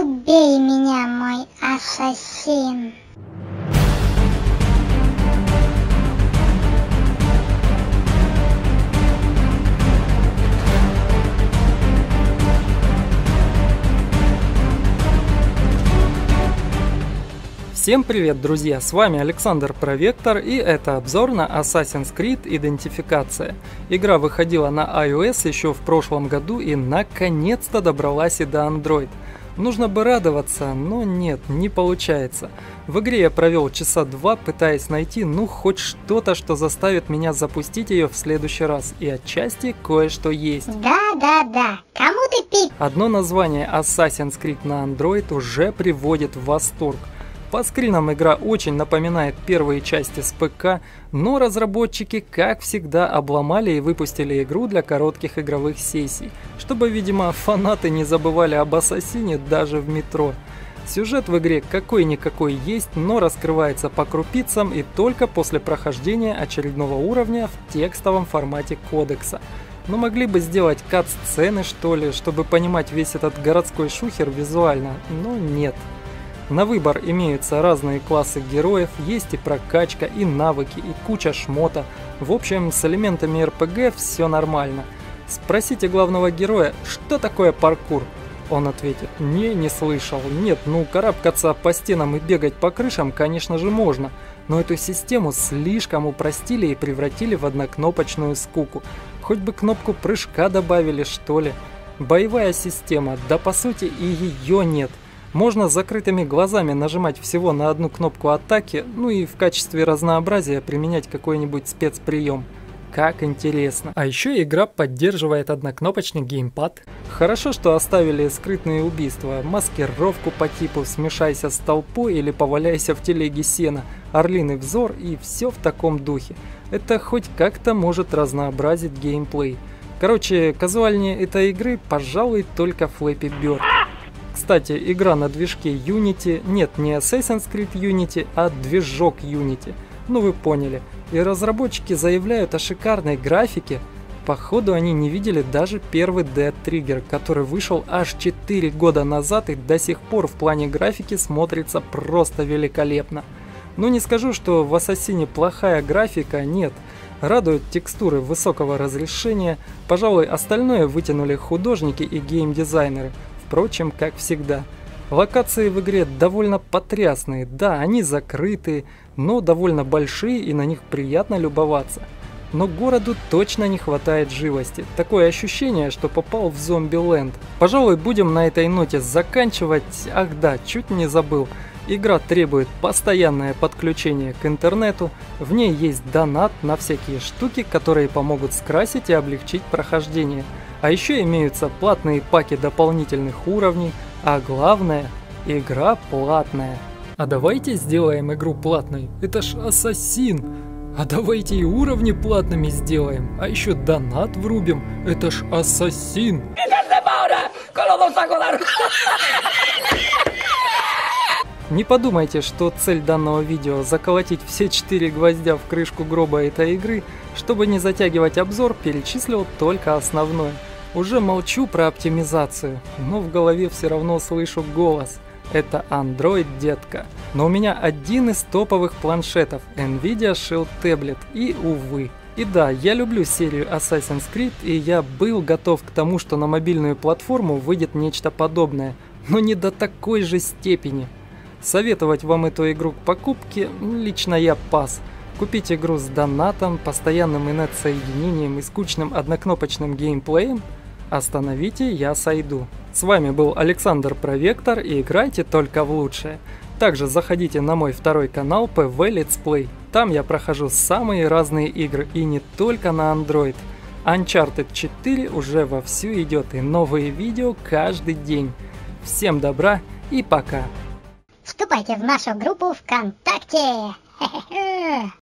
Убей меня, мой ассасин. Всем привет, друзья! С вами Александр Провектор и это обзор на Assassin's Creed Идентификация. Игра выходила на iOS еще в прошлом году и наконец-то добралась и до Android. Нужно бы радоваться, но нет, не получается. В игре я провел часа два, пытаясь найти ну хоть что-то, что заставит меня запустить ее в следующий раз. И отчасти кое-что есть. Да, да, да. Кому ты пи... Одно название Assassin's Creed на Android уже приводит в восторг. По скринам игра очень напоминает первые части с ПК, но разработчики, как всегда, обломали и выпустили игру для коротких игровых сессий, чтобы, видимо, фанаты не забывали об Ассасине даже в метро. Сюжет в игре какой-никакой есть, но раскрывается по крупицам и только после прохождения очередного уровня в текстовом формате кодекса. Но могли бы сделать кат-сцены что ли, чтобы понимать весь этот городской шухер визуально, но нет. На выбор имеются разные классы героев, есть и прокачка, и навыки, и куча шмота. В общем, с элементами РПГ все нормально. Спросите главного героя, что такое паркур? Он ответит, не, не слышал. Нет, ну карабкаться по стенам и бегать по крышам, конечно же, можно. Но эту систему слишком упростили и превратили в однокнопочную скуку. Хоть бы кнопку прыжка добавили, что ли. Боевая система, да по сути и ее нет – можно закрытыми глазами нажимать всего на одну кнопку атаки, ну и в качестве разнообразия применять какой-нибудь спецприем. Как интересно. А еще игра поддерживает однокнопочный геймпад. Хорошо, что оставили скрытные убийства, маскировку по типу «смешайся с толпой» или «поваляйся в телеге сена», «орлиный взор» и все в таком духе. Это хоть как-то может разнообразить геймплей. Короче, казуальнее этой игры, пожалуй, только Flappy Bird. Кстати, игра на движке Unity, нет, не Assassin's Creed Unity, а движок Unity. Ну вы поняли. И разработчики заявляют о шикарной графике. Походу они не видели даже первый Dead Trigger, который вышел аж 4 года назад и до сих пор в плане графики смотрится просто великолепно. Ну не скажу, что в Ассасине плохая графика, нет. Радуют текстуры высокого разрешения, пожалуй остальное вытянули художники и геймдизайнеры – Впрочем, как всегда. Локации в игре довольно потрясные, да, они закрытые, но довольно большие и на них приятно любоваться. Но городу точно не хватает живости. Такое ощущение, что попал в зомби-ленд. Пожалуй, будем на этой ноте заканчивать. Ах да, чуть не забыл. Игра требует постоянное подключение к интернету, в ней есть донат на всякие штуки, которые помогут скрасить и облегчить прохождение – а еще имеются платные паки дополнительных уровней, а главное, игра платная. А давайте сделаем игру платной, это ж ассасин. А давайте и уровни платными сделаем, а еще донат врубим, это ж ассасин. Не подумайте, что цель данного видео заколотить все четыре гвоздя в крышку гроба этой игры, чтобы не затягивать обзор, перечислил только основное. Уже молчу про оптимизацию, но в голове все равно слышу голос. Это Android, детка. Но у меня один из топовых планшетов Nvidia Shield Tablet и, увы. И да, я люблю серию Assassin's Creed, и я был готов к тому, что на мобильную платформу выйдет нечто подобное, но не до такой же степени. Советовать вам эту игру к покупке лично я пас. Купить игру с донатом, постоянным инет-соединением и скучным однокнопочным геймплеем – Остановите, я сойду. С вами был Александр Провектор и играйте только в лучшее. Также заходите на мой второй канал PV Let's Play. Там я прохожу самые разные игры и не только на Android. Uncharted 4 уже вовсю идет и новые видео каждый день. Всем добра и пока. Вступайте в нашу группу ВКонтакте.